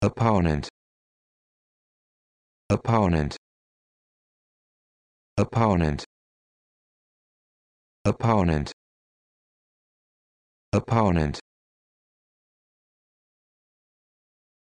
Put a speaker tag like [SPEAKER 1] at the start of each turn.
[SPEAKER 1] opponent. Opponent. Opponent. Opponent. Opponent.